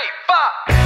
three, four.